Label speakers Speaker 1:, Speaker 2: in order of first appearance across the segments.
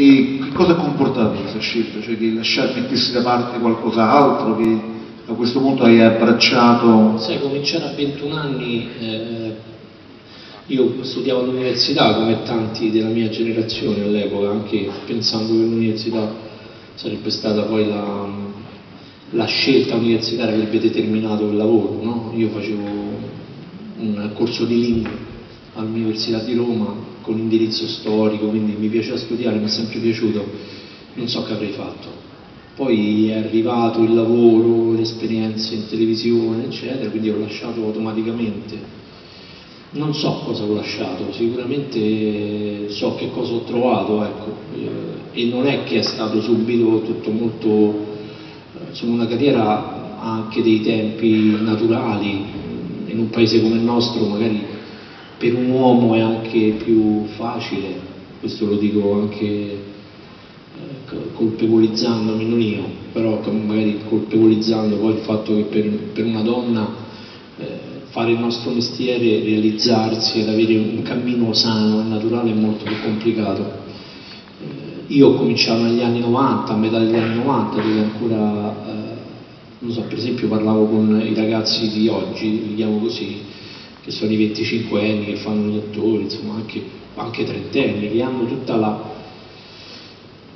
Speaker 1: E che cosa ha comportato questa scelta? Cioè che lasciare, mettessi da parte qualcos'altro, che a questo punto hai abbracciato?
Speaker 2: Sai, cominciare a 21 anni, eh, io studiavo all'università come tanti della mia generazione all'epoca, anche pensando che l'università sarebbe stata poi la, la scelta universitaria che avrebbe determinato il lavoro. No? Io facevo un corso di lingue all'Università di Roma con indirizzo storico, quindi mi piaceva studiare, mi è sempre piaciuto, non so che avrei fatto. Poi è arrivato il lavoro, le esperienze in televisione, eccetera, quindi ho lasciato automaticamente. Non so cosa ho lasciato, sicuramente so che cosa ho trovato, ecco. e non è che è stato subito tutto molto insomma una carriera anche dei tempi naturali, in un paese come il nostro magari per un uomo è anche più facile, questo lo dico anche eh, colpevolizzandomi, non io, però magari colpevolizzando poi il fatto che per, per una donna eh, fare il nostro mestiere, realizzarsi ed avere un cammino sano e naturale è molto più complicato. Io ho cominciato negli anni 90, a metà degli anni 90, dove ancora, eh, non so, per esempio parlavo con i ragazzi di oggi, li chiamo così, che sono i 25 anni, che fanno gli attori, insomma anche, anche trentenni, che hanno tutta la,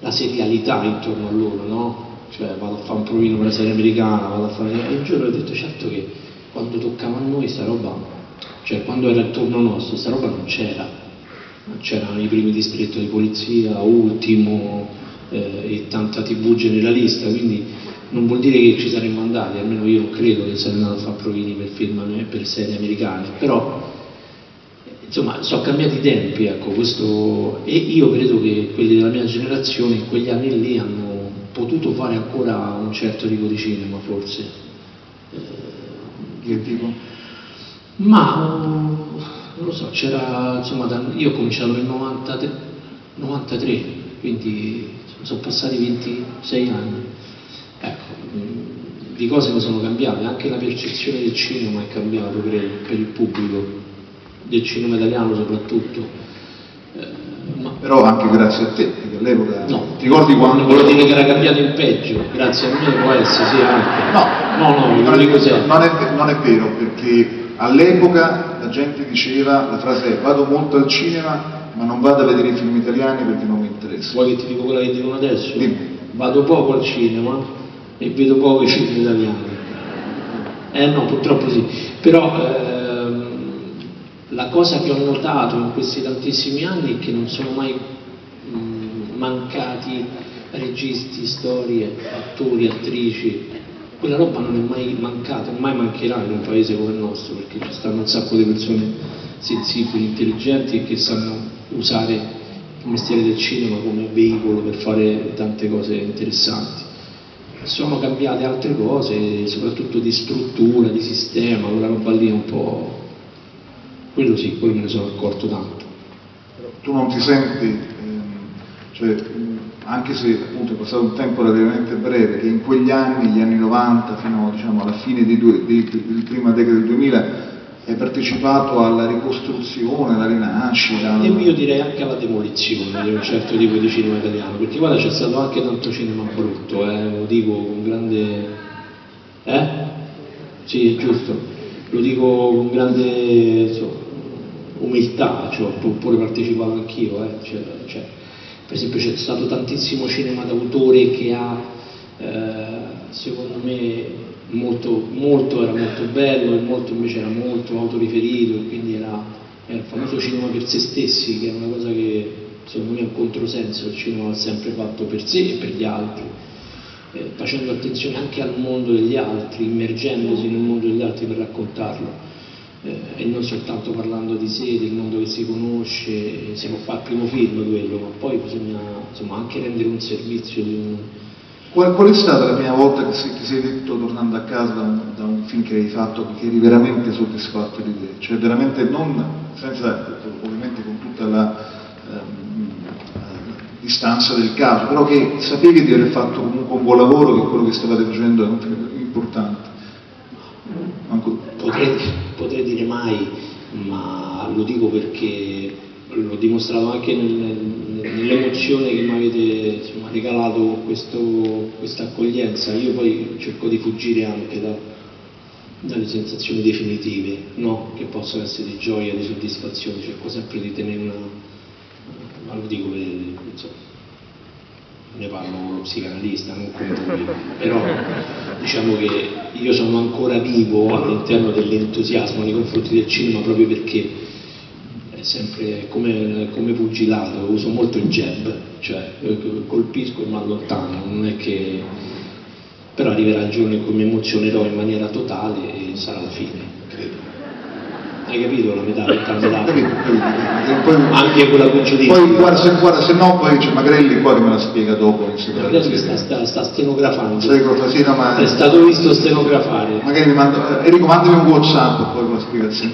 Speaker 2: la serialità intorno a loro, no? Cioè vado a fare un provino per la serie americana, vado a fare... E un giorno ho detto certo che quando toccava a noi sta roba, cioè quando era attorno nostro, sta roba non c'era c'erano i primi distretto di polizia, Ultimo eh, e tanta tv generalista, quindi non vuol dire che ci saremmo andati, almeno io non credo che saremmo andati a fare provini per film e per serie americane, però insomma sono cambiati i tempi, ecco, questo, e io credo che quelli della mia generazione in quegli anni lì hanno potuto fare ancora un certo tipo di cinema forse.
Speaker 1: Eh, che tipo?
Speaker 2: Ma non lo so, c'era, insomma, io ho cominciato nel 93, 93 quindi sono passati 26 anni. Ecco, di cose che sono cambiate, anche la percezione del cinema è cambiata, credo, per il pubblico, del cinema italiano soprattutto.
Speaker 1: Eh, ma... Però anche grazie a te, perché all'epoca
Speaker 2: no,
Speaker 1: ti ricordi quando.
Speaker 2: Volevo dire che era cambiato in peggio, grazie a me può essere, sì, anche.
Speaker 1: No,
Speaker 2: no, no, non,
Speaker 1: è,
Speaker 2: non,
Speaker 1: è, non è vero, perché all'epoca la gente diceva, la frase è vado molto al cinema ma non vado a vedere i film italiani perché non interessa.
Speaker 2: Vuoi che ti dico quella che dicono adesso?
Speaker 1: Dimmi.
Speaker 2: Vado poco al cinema e vedo poco i film italiani. Eh no, purtroppo sì. Però ehm, la cosa che ho notato in questi tantissimi anni è che non sono mai mh, mancati registi, storie, attori, attrici quella roba non è mai mancata, mai mancherà in un paese come il nostro, perché ci stanno un sacco di persone sensibili, intelligenti e che sanno usare il mestiere del cinema come veicolo per fare tante cose interessanti. Sono cambiate altre cose, soprattutto di struttura, di sistema, quella roba lì un po'... quello sì, quello me ne sono accorto tanto.
Speaker 1: Tu non ti senti, ehm, cioè, anche se appunto è passato un tempo relativamente breve, che in quegli anni, gli anni 90 fino diciamo, alla fine della prima decada del 2000, hai partecipato alla ricostruzione, alla rinascita.
Speaker 2: E io direi anche alla demolizione di un certo tipo di cinema italiano, perché guarda c'è stato anche tanto cinema brutto, eh, lo dico con grande... Eh? Sì, giusto, lo dico con grande so, umiltà, cioè, pure partecipato anch'io, eh, cioè, cioè per esempio c'è stato tantissimo cinema d'autore che ha, eh, secondo me, molto, molto, era molto bello e molto invece era molto autoriferito e quindi era, era il famoso cinema per se stessi, che è una cosa che secondo me è un controsenso, il cinema l'ha sempre fatto per sé e per gli altri. Eh, facendo attenzione anche al mondo degli altri, immergendosi nel mondo degli altri per raccontarlo eh, e non soltanto parlando di sé, del mondo che si conosce, si può fare il primo film quello, ma poi bisogna insomma, anche rendere un servizio di un...
Speaker 1: Qual, qual, è stata la prima volta che ti sei detto tornando a casa da un, da un, film che hai fatto che eri veramente soddisfatto di te? Cioè veramente non, senza ovviamente con tutta la ehm, distanza del caso, però che sapevi di aver fatto comunque un buon lavoro, che quello che stavate facendo è un film importante.
Speaker 2: Potrei, potrei, dire mai, ma lo dico perché l'ho dimostrato anche nel, l'emozione che mi avete insomma, regalato questa accoglienza. Io poi cerco di fuggire anche da, dalle sensazioni definitive, no? che possono essere di gioia, di soddisfazione, cerco sempre di tenere una... ma lo dico per... insomma, ne parlo con lo psicanalista, non con voi, però diciamo che io sono ancora vivo all'interno dell'entusiasmo nei confronti del cinema proprio perché sempre come, come pugilato, uso molto il jab, cioè colpisco e mi allontano, non è che però arriverà il giorno in cui mi emozionerò in maniera totale e sarà la fine, credo. Hai capito la metà capito. Poi, Anche quella concedita.
Speaker 1: Poi guarda se, guarda, se no poi c'è Magrelli qua che me la spiega dopo
Speaker 2: Magrelli sta, sta, sta stenografando.
Speaker 1: No, ma...
Speaker 2: È stato visto stenografare.
Speaker 1: Magari mi manda, Enrico mandami un Whatsapp poi con la spiegazione.